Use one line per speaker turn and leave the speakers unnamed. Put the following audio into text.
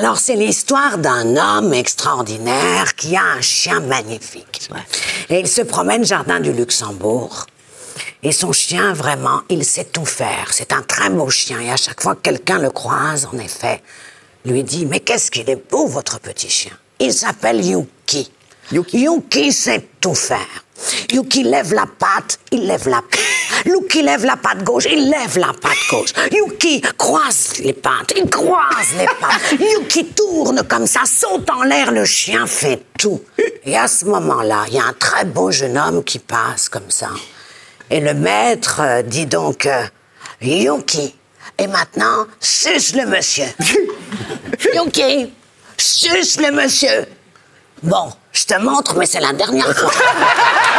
Alors, c'est l'histoire d'un homme extraordinaire qui a un chien magnifique. Et il se promène jardin du Luxembourg. Et son chien, vraiment, il sait tout faire. C'est un très beau chien. Et à chaque fois que quelqu'un le croise, en effet, lui dit Mais qu'est-ce qu'il est beau, votre petit chien Il s'appelle Yuki.
Yuki.
Yuki sait tout faire. Yuki lève la patte, il lève la patte. Yuki lève la patte gauche, il lève la patte gauche. Yuki croise les pattes, il croise les pattes. Yuki tourne comme ça, saute en l'air, le chien fait tout. Et à ce moment-là, il y a un très beau jeune homme qui passe comme ça. Et le maître euh, dit donc euh, Yuki, et maintenant, suce le monsieur. Yuki, suce le monsieur. Bon, je te montre, mais c'est la dernière fois.